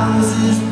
houses